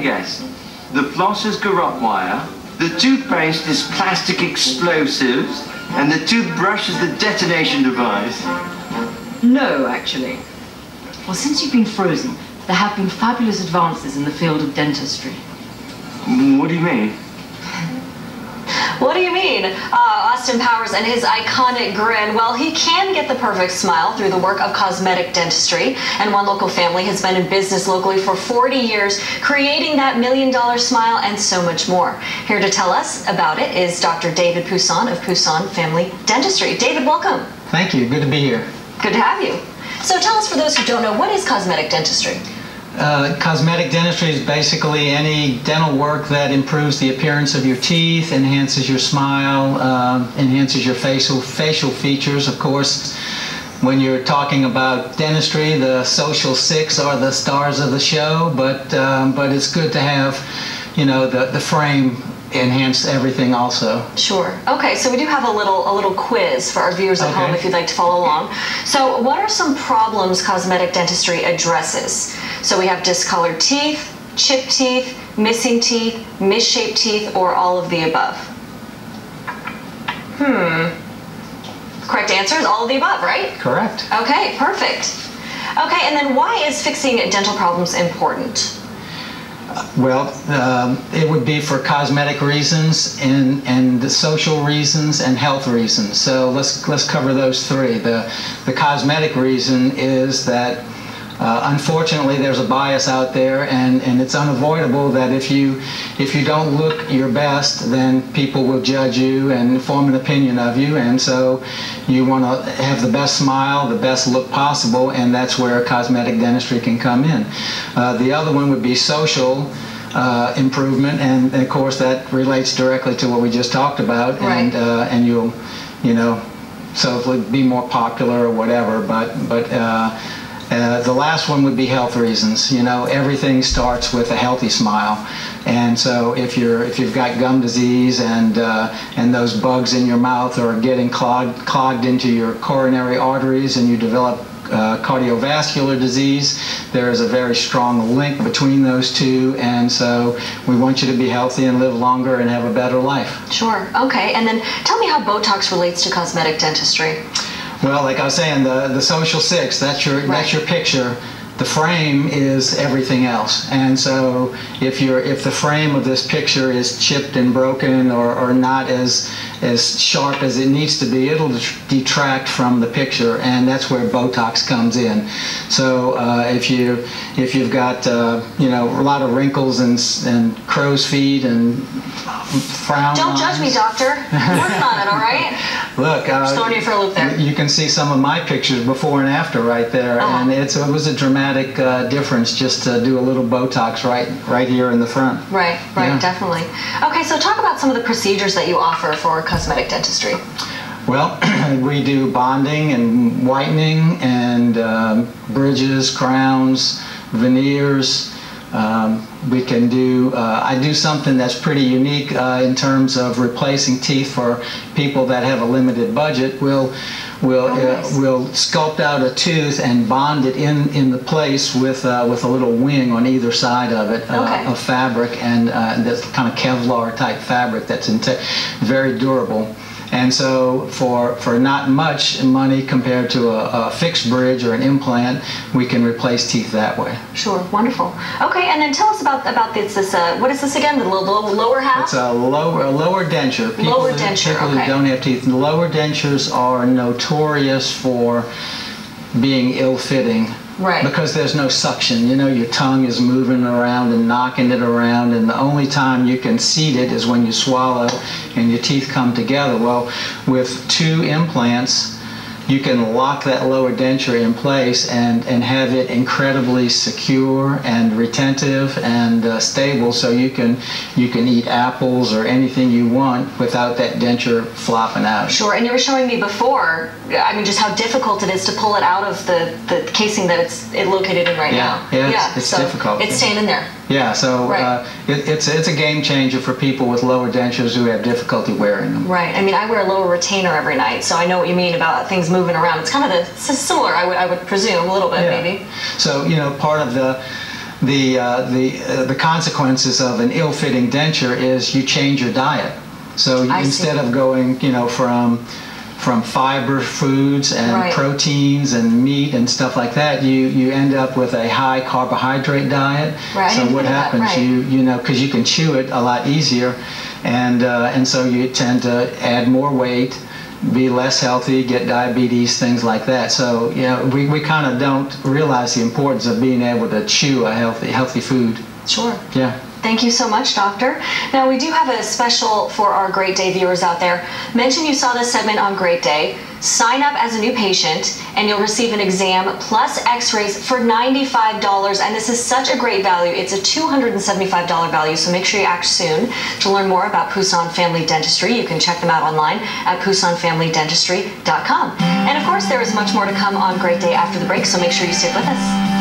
guess. The floss is garrote wire, the toothpaste is plastic explosives, and the toothbrush is the detonation device. No, actually. Well, since you've been frozen, there have been fabulous advances in the field of dentistry. What do you mean? What do you mean? Uh, Austin Powers and his iconic grin. Well, he can get the perfect smile through the work of cosmetic dentistry. And one local family has been in business locally for 40 years, creating that million dollar smile and so much more. Here to tell us about it is Dr. David Pousson of Pousson Family Dentistry. David, welcome. Thank you. Good to be here. Good to have you. So tell us, for those who don't know, what is cosmetic dentistry? Uh, cosmetic dentistry is basically any dental work that improves the appearance of your teeth, enhances your smile, uh, enhances your facial facial features. Of course, when you're talking about dentistry, the social six are the stars of the show. But um, but it's good to have, you know, the the frame enhance everything also. Sure. Okay, so we do have a little a little quiz for our viewers at Okay. home if you'd like to follow along. So, what are some problems cosmetic dentistry addresses? So we have discolored teeth, chipped teeth, missing teeth, misshaped teeth, or all of the above. Hmm. Correct answer is all of the above, right? Correct. Okay, perfect. Okay, and then why is fixing dental problems important? Well, um, it would be for cosmetic reasons and and social reasons and health reasons. So let's let's cover those three. The the cosmetic reason is that uh, unfortunately there's a bias out there, and, and it's unavoidable that if you if you don't look your best, then people will judge you and form an opinion of you, and so you want to have the best smile, the best look possible, and that's where cosmetic dentistry can come in. Uh, the other one would be social uh, improvement, and, of course that relates directly to what we just talked about, and Right. uh, and you'll, you know, so it would be more popular or whatever. But but uh, uh, the last one would be health reasons. You know, everything starts with a healthy smile, and so if you're if you've got gum disease and uh, and those bugs in your mouth are getting clogged clogged into your coronary arteries, and you develop uh, cardiovascular disease. There is a very strong link between those two, and so we want you to be healthy and live longer and have a better life. Sure. Okay, and then tell me how Botox relates to cosmetic dentistry. Well, like I was saying, the, the social six, that's your Right. that's your picture. The frame is everything else. And so if you're if the frame of this picture is chipped and broken or, or not as as sharp as it needs to be, it'll detract from the picture and that's where Botox comes in. So uh, if you if you've got uh, you know a lot of wrinkles and and crow's feet and frown Don't judge me, doctor. Working on it, all right? Look, uh, Just throwing you for a loop there. You can see some of my pictures before and after right there, Uh-huh. and it's, it was a dramatic uh, difference just to do a little Botox right right here in the front. Right, right, Yeah. definitely. Okay, so talk about some of the procedures that you offer for cosmetic dentistry. Well, we do bonding and whitening and um, bridges, crowns, veneers. Um, we can do. Uh, I do something that's pretty unique uh, in terms of replacing teeth for people that have a limited budget. We'll we'll Oh, nice. uh, we'll sculpt out a tooth and bond it in in the place with uh, with a little wing on either side of it uh, Okay. of fabric and uh, this kind of Kevlar type fabric that's very durable. And so, for, for not much money compared to a, a fixed bridge or an implant, we can replace teeth that way. Sure, wonderful. Okay, and then tell us about about this. this uh, what is this again? The low, low, lower half. It's a lower, a lower denture. People Lower who- denture, People okay. who don't have teeth. Lower dentures are notorious for being ill-fitting. Right. Because there's no suction. You know, your tongue is moving around and knocking it around, and the only time you can seat it is when you swallow and your teeth come together. Well, with two implants, you can lock that lower denture in place and, and have it incredibly secure and retentive and uh, stable so you can you can eat apples or anything you want without that denture flopping out. Sure, and you were showing me before. I mean, just how difficult it is to pull it out of the, the casing that it's it located in right Yeah, now. yeah, it's- it's so difficult. It's staying in there. Yeah, so Right. uh, it, it's it's a game changer for people with lower dentures who have difficulty wearing them. Right. I mean, I wear a lower retainer every night, so I know what you mean about things moving around. It's kind of the similar, I would I would presume, a little bit Yeah. maybe. So you know, part of the the uh, the uh, the consequences of an ill-fitting denture is you change your diet. So I see. instead of going, you know, from from fiber foods and Right. proteins and meat and stuff like that, you you end up with a high carbohydrate diet. Right, So what that, happens? right. You you know because you can chew it a lot easier, and uh, and so you tend to add more weight. Be less healthy, get diabetes, things like that. So, you know, we, we kind of don't realize the importance of being able to chew a healthy healthy food. Sure. Yeah. Thank you so much, Doctor. Now, we do have a special for our Great Day viewers out there. Mention you saw this segment on Great Day. Sign up as a new patient, and you'll receive an exam plus x rays for $95. And this is such a great value. It's a $275 value, so make sure you act soon. To learn more about Pousson Family Dentistry, you can check them out online at PoussonFamilyDentistry.com. And of course, there is much more to come on Great Day after the break, so make sure you stick with us.